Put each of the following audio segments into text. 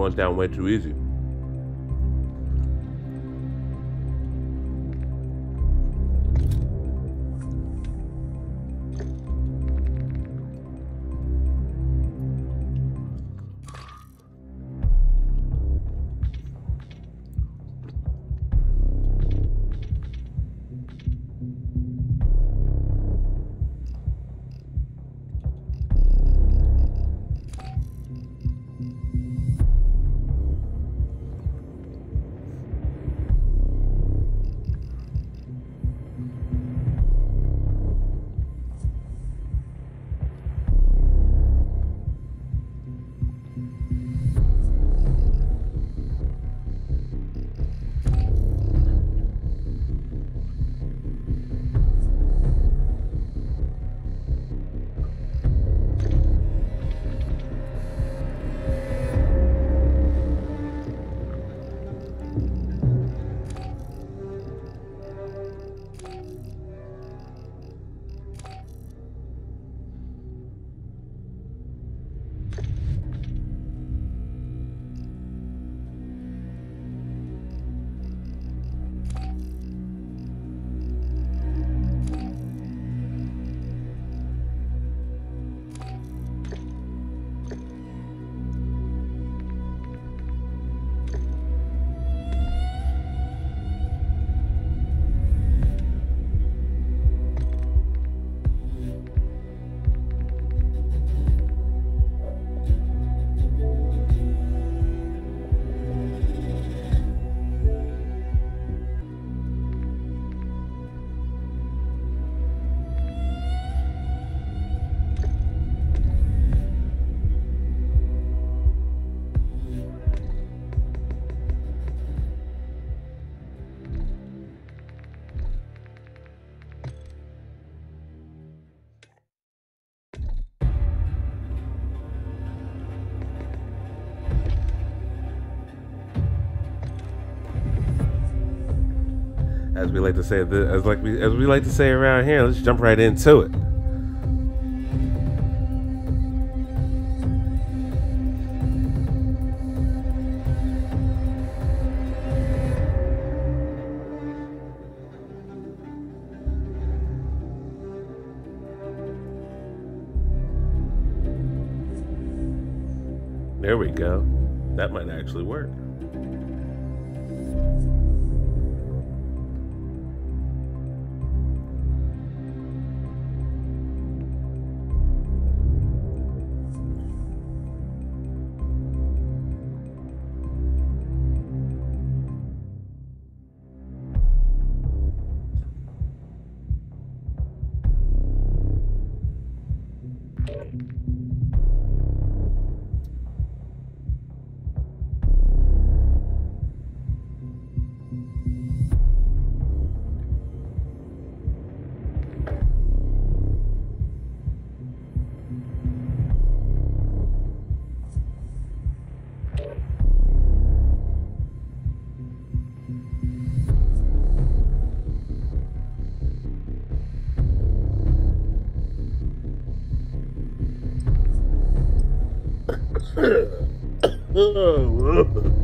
Went down way too easy. As we like to say, as like we as we like to say around here. Let's jump right into it. There we go. That might actually work. Oh,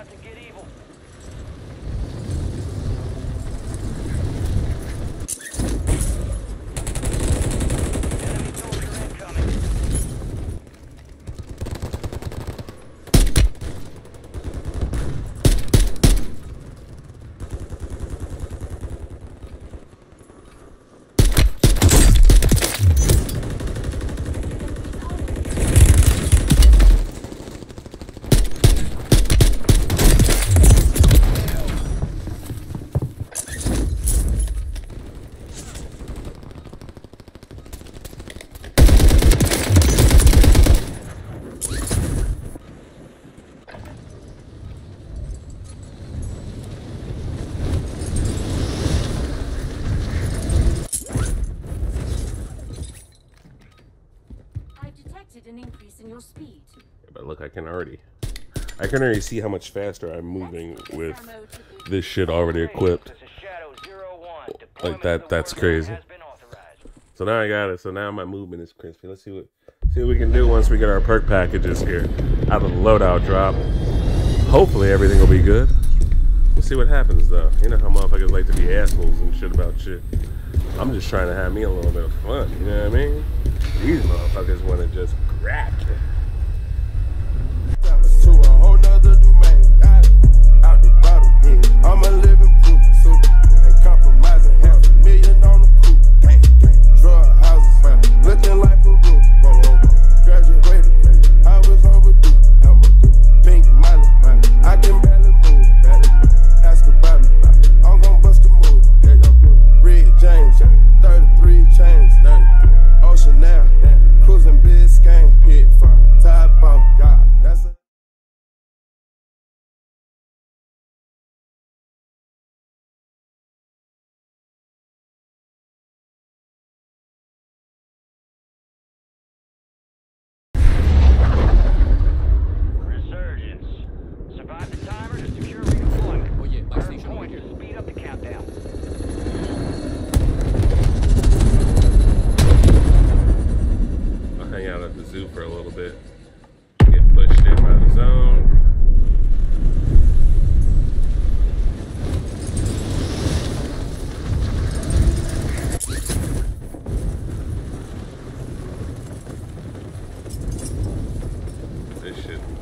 out to get in. Can already see how much faster I'm moving with this shit already equipped. This is Shadow Zero One. Like that, that's crazy. has been authorized. So now I got it. So now my movement is crispy. Let's see what see what we can do once we get our perk packages here out of the loadout drop. Hopefully everything will be good. We'll see what happens though. You know how motherfuckers like to be assholes and shit about shit. I'm just trying to have me a little bit of fun. You know what I mean? These motherfuckers want to just grab.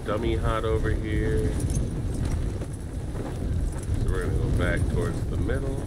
Dummy hot over here. So we're gonna go back towards the middle.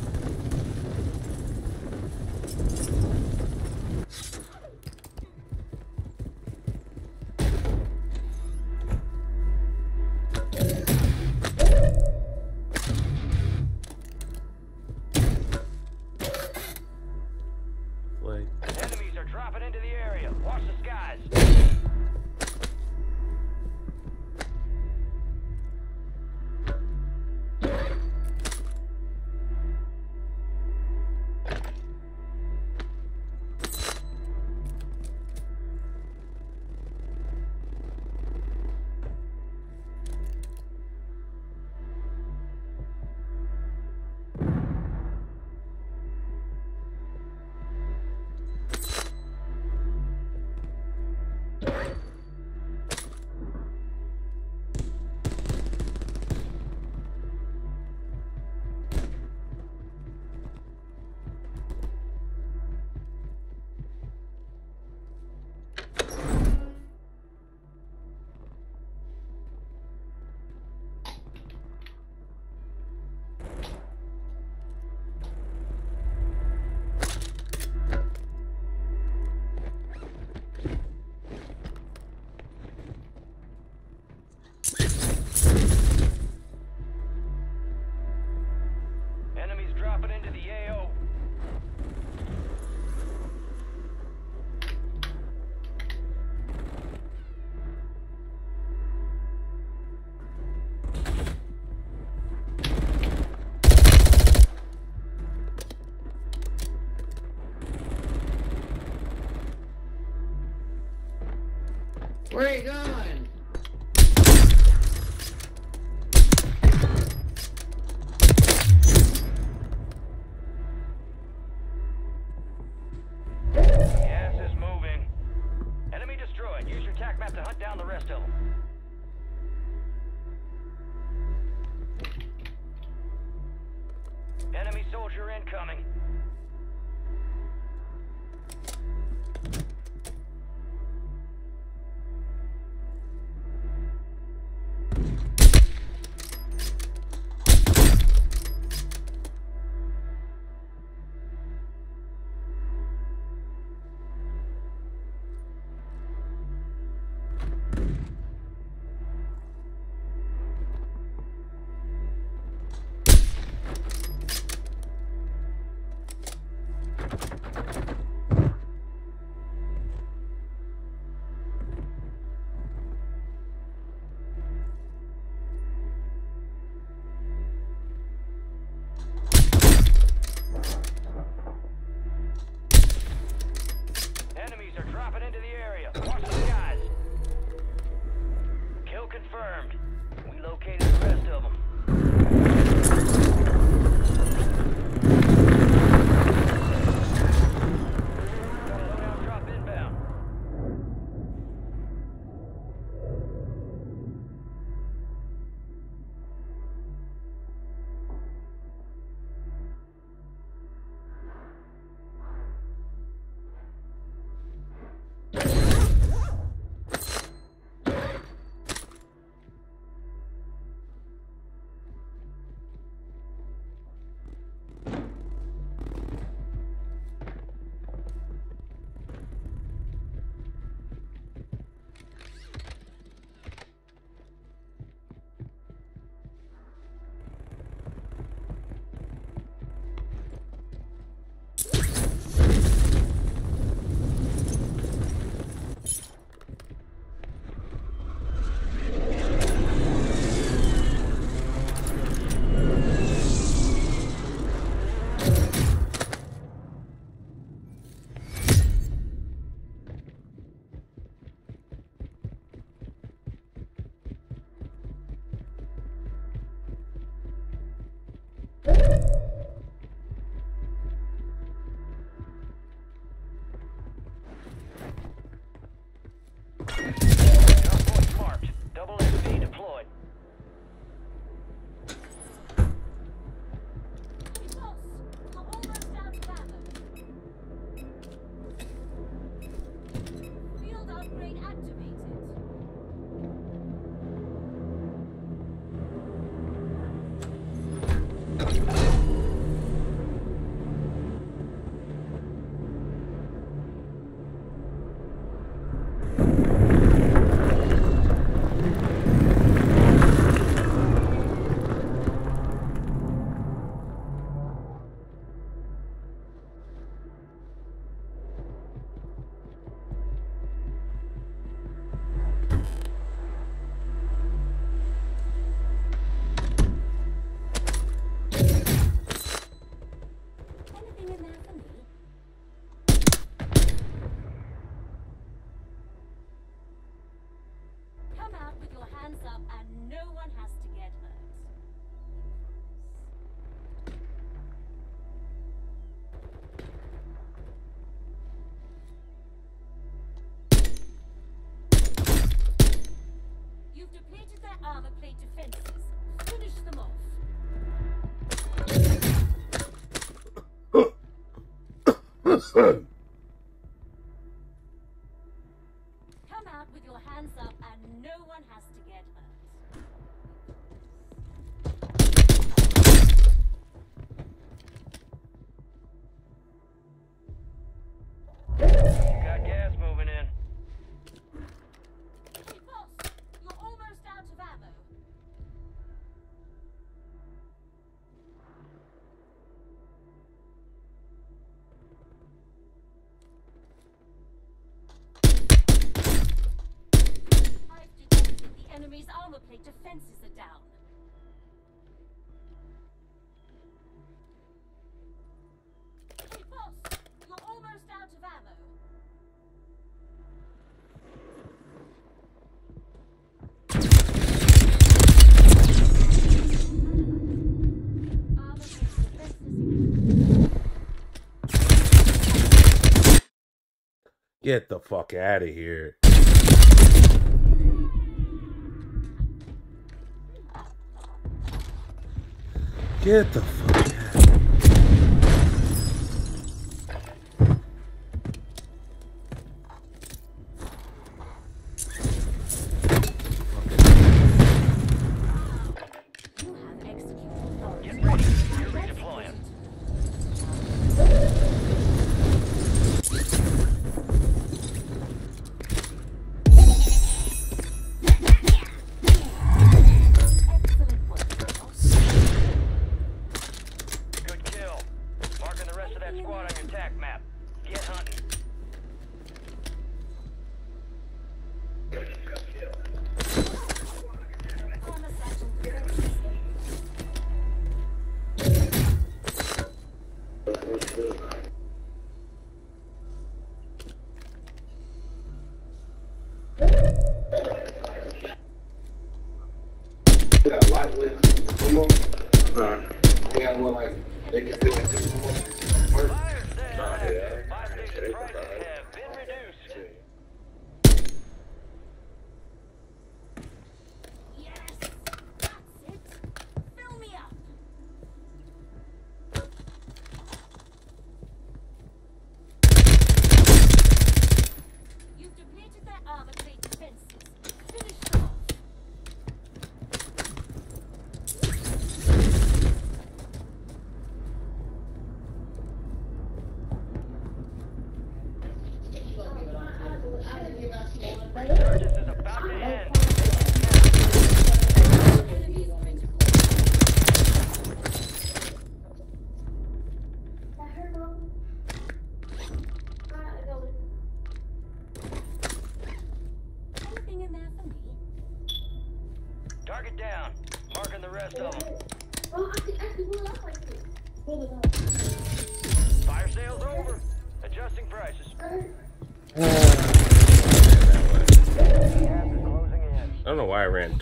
Where are you going? Gas moving. Enemy destroyed. Use your map to hunt down the rest of them. Enemy soldier incoming. son. plate defenses are down. Hey, boss! You're almost out of ammo. Get the fuck out of here. Get the fuck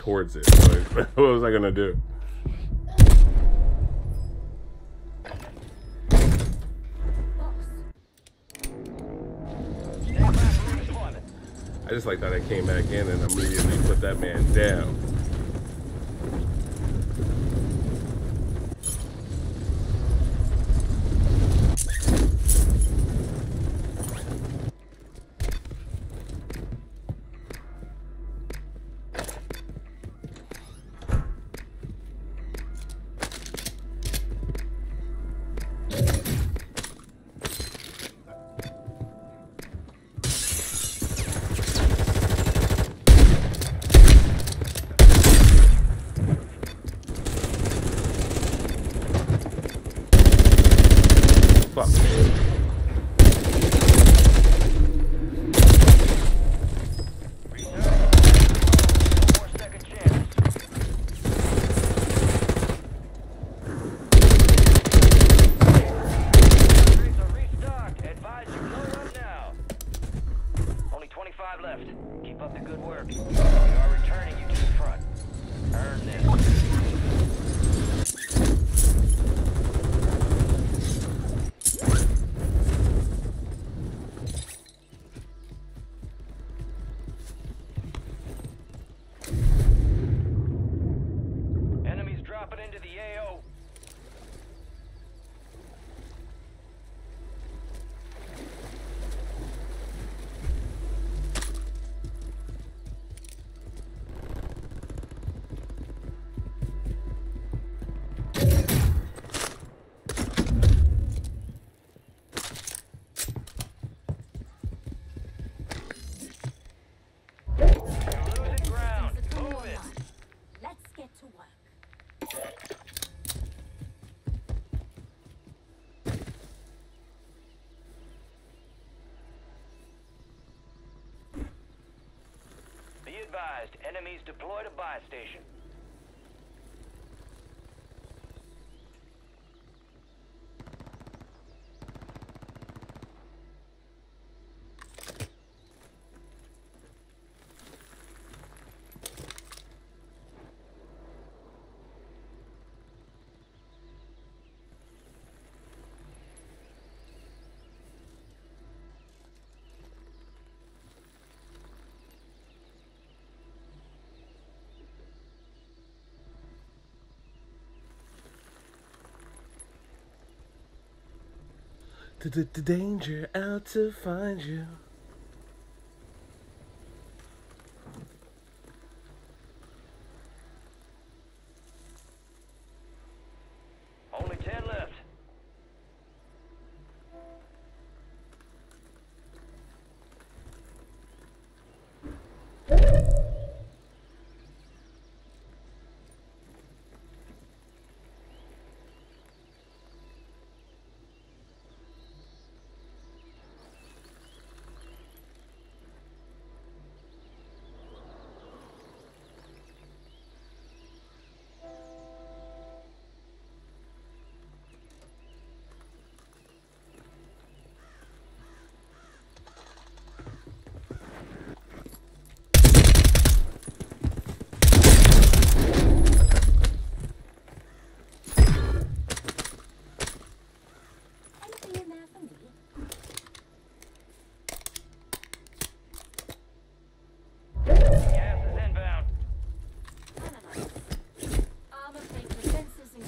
towards it. Like, what was I gonna do? I just like that I came back in and immediately put that man down. Fox. Advised, enemies deployed a buy station. The, danger out to find you. Only ten left. Anything in there for me? Gas is inbound. Analyze. Armor plate defenses and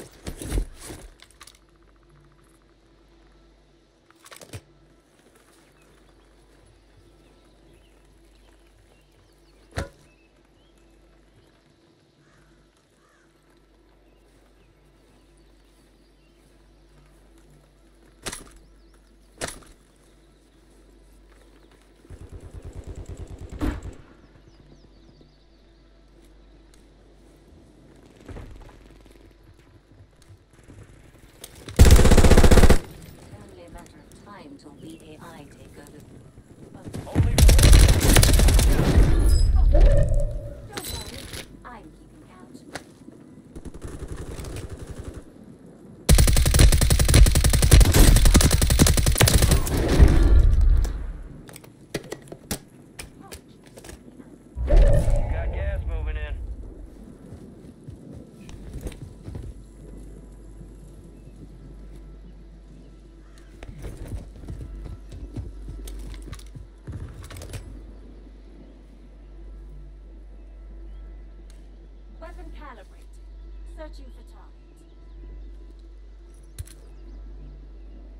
only a matter time till BAI take over. Only Don't worry, I'm keeping count. got gas moving in.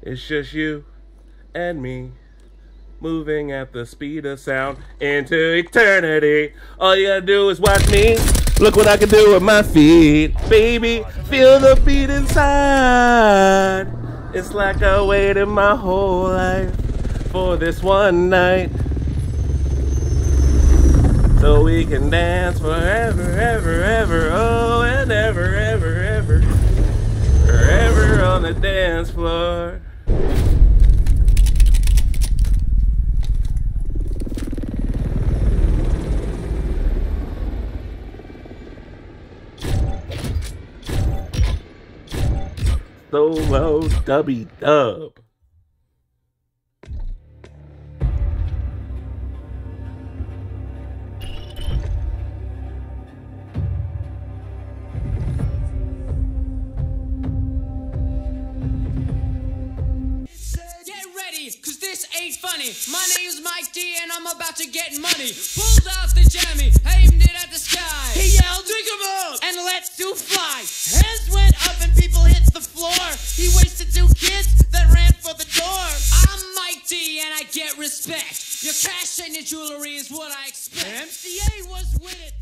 It's just you and me moving at the speed of sound into eternity. All you gotta do is watch me. Look what I can do with my feet. Baby, feel the beat inside. It's like I waited my whole life for this one night. So we can dance forever, ever, ever, oh, and ever, ever, ever, forever on the dance floor. Solo dubby dub. to get money. Pulled out the jammy, aimed it at the sky. He yelled, drink up, and let two fly. Heads went up and people hit the floor. He wasted two kids that ran for the door. I'm Mike D and I get respect. Your cash and your jewelry is what I expect. MCA was with it.